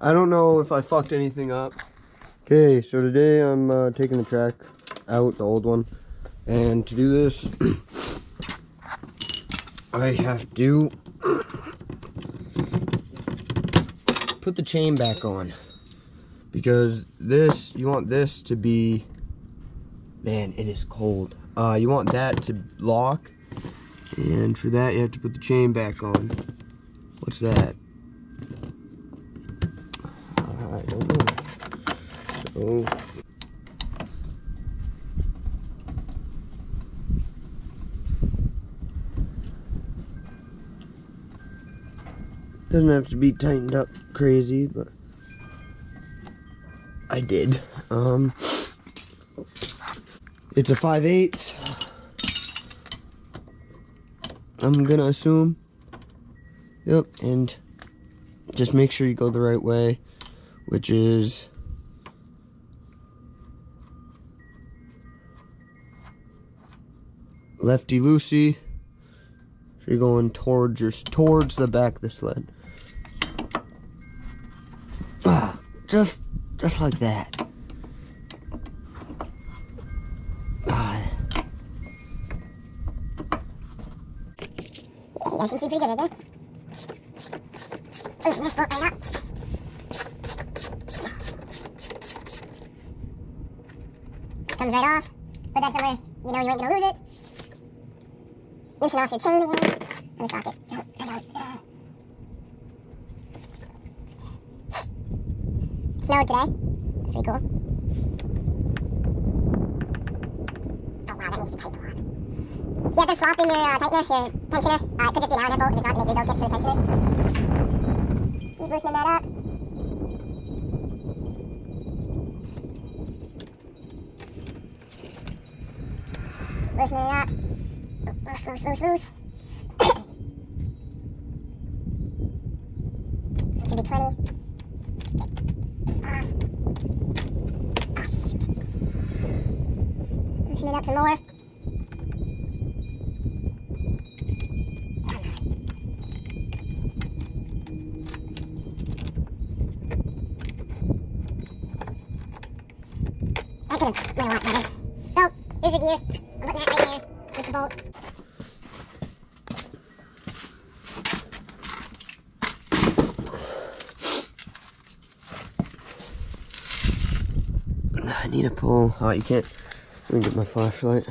I don't know if I fucked anything up. Okay, so today I'm uh, taking the track out, the old one. And to do this, I have to put the chain back on. Because this, you want this to be, man, it is cold. Uh, you want that to lock. And for that, you have to put the chain back on. What's that? So, doesn't have to be tightened up crazy, but I did. Um, it's a 5 8 I'm gonna assume. Yep, and just make sure you go the right way, which is lefty loosey. So you're going towards your towards the back of the sled. Ah, just just like that. Ah. You pretty good, right. Comes right off. Put that somewhere you know you ain't gonna lose it. Loosen off your chain again. Let me sock it. No. Snowed today. Pretty cool. Oh wow, that needs to be a lot. Yeah, there's slop in your uh, tightener, your tensioner. Uh, it could just be an Allen bolt, and it's not the make rebuild kits for the tensioners. Keep loosening that up. Keep loosening it up. Loose, loose, loose, loose. that should be plenty. This off. Oh, Loosen it up some more. I could have went a lot better. So, here's your gear. I'm putting that right here with the bolt. I need a pull. Oh, you can't. Let me get my flashlight.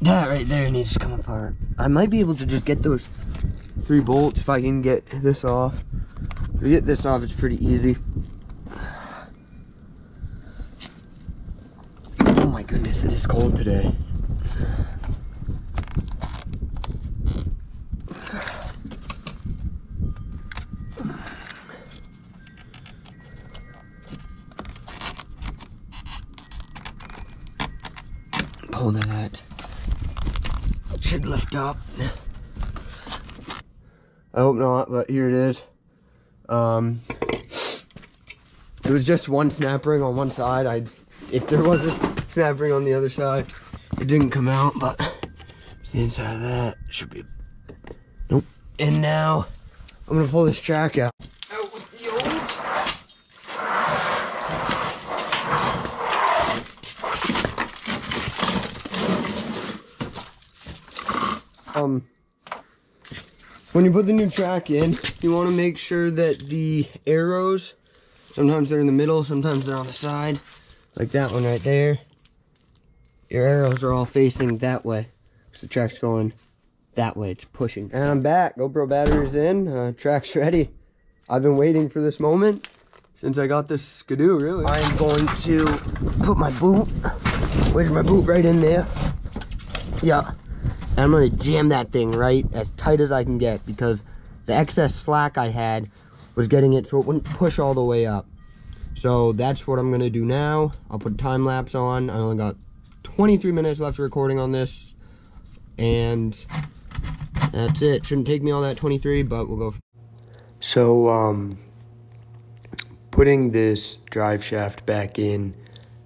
That right there needs to come apart. I might be able to just get those three bolts if I can get this off. If we get this off, it's pretty easy. Oh it is cold today. Pull that. Should lift up. I hope not, but here it is. Um, it was just one snap ring on one side. I, if there was a snap ring on the other side, it didn't come out, but the inside of that should be, nope. And now, I'm gonna pull this track out. Um, when you put the new track in, you want to make sure that the arrows, sometimes they're in the middle, sometimes they're on the side, like that one right there. Your arrows are all facing that way. So the track's going that way, it's pushing. And I'm back, GoPro batteries in, uh, track's ready. I've been waiting for this moment since I got this skidoo, really. I'm going to put my boot, where's my boot? Right in there. Yeah. And I'm gonna jam that thing right as tight as I can get because the excess slack I had was getting it so it wouldn't push all the way up. So that's what I'm gonna do now. I'll put a time lapse on. I only got 23 minutes left recording on this. And that's it. Shouldn't take me all that 23, but we'll go. So, um, putting this drive shaft back in,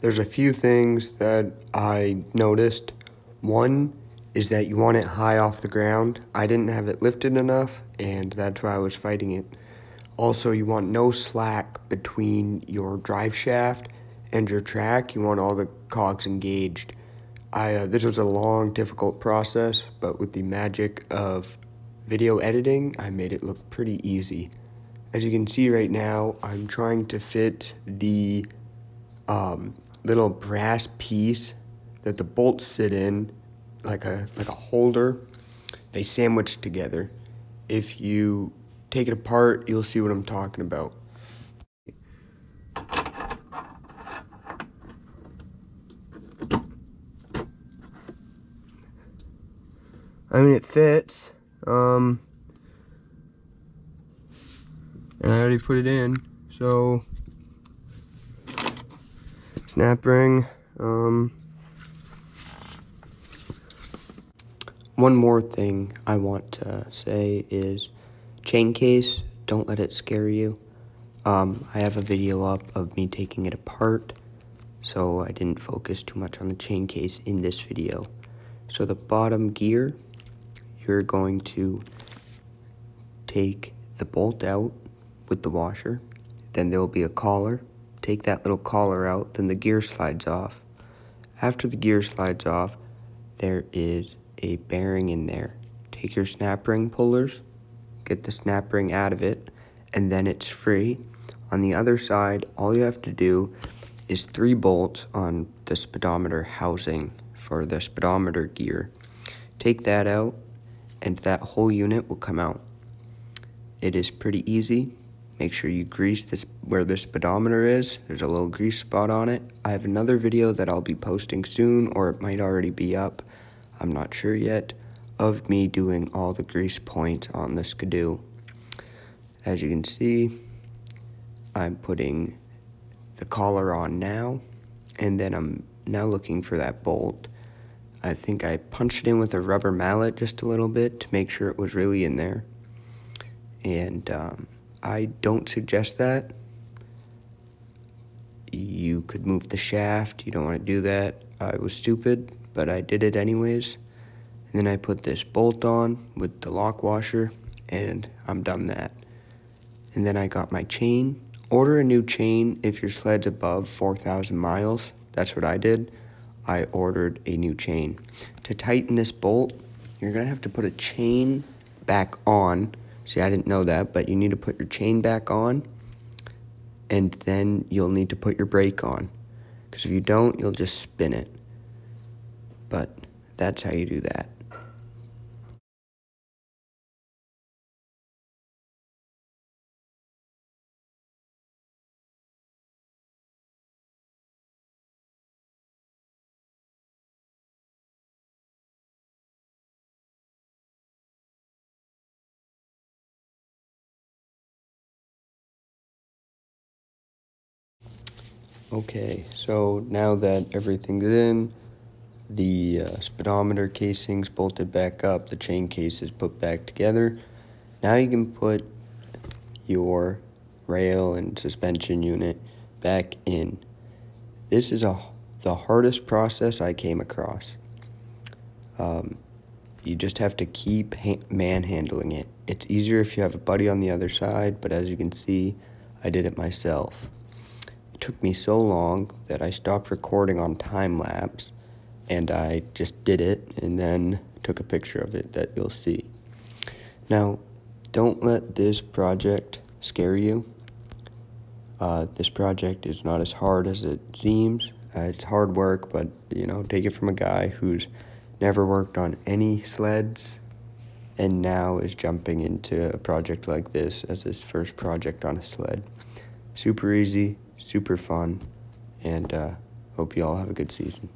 there's a few things that I noticed. One is that you want it high off the ground. I didn't have it lifted enough, and that's why I was fighting it. Also, you want no slack between your drive shaft and your track. You want all the cogs engaged. I uh, this was a long, difficult process, but with the magic of video editing, I made it look pretty easy. As you can see right now, I'm trying to fit the um, little brass piece that the bolts sit in, like a like a holder. They sandwich together. If you take it apart, you'll see what I'm talking about. I mean, it fits. Um, and I already put it in. So, snap ring. Um, one more thing I want to say is chain case, don't let it scare you. Um, I have a video up of me taking it apart, so I didn't focus too much on the chain case in this video. So the bottom gear, you're going to take the bolt out with the washer. Then there will be a collar. Take that little collar out, then the gear slides off. After the gear slides off, there is a bearing in there. Take your snap ring pullers, get the snap ring out of it, and then it's free. On the other side, all you have to do is three bolts on the speedometer housing for the speedometer gear. Take that out, and that whole unit will come out. It is pretty easy. Make sure you grease this where the speedometer is. There's a little grease spot on it. I have another video that I'll be posting soon, or it might already be up. I'm not sure yet, of me doing all the grease points on the skidoo. As you can see, I'm putting the collar on now, and then I'm now looking for that bolt. I think I punched it in with a rubber mallet just a little bit to make sure it was really in there. And um, I don't suggest that. You could move the shaft. You don't want to do that. I was stupid, but I did it anyways. And then I put this bolt on with the lock washer, and I'm done that. And then I got my chain. Order a new chain if your sled's above 4,000 miles. That's what I did. I ordered a new chain. To tighten this bolt, you're going to have to put a chain back on See, I didn't know that, but you need to put your chain back on, and then you'll need to put your brake on. Because if you don't, you'll just spin it. But that's how you do that. Okay, so now that everything's in, the uh, speedometer casing's bolted back up, the chain case is put back together. Now you can put your rail and suspension unit back in. This is a, the hardest process I came across. Um, you just have to keep manhandling it. It's easier if you have a buddy on the other side, but as you can see, I did it myself took me so long that I stopped recording on time lapse and I just did it and then took a picture of it that you'll see. Now, don't let this project scare you. Uh, this project is not as hard as it seems. Uh, it's hard work, but you know, take it from a guy who's never worked on any sleds and now is jumping into a project like this as his first project on a sled. Super easy, super fun, and uh, hope you all have a good season.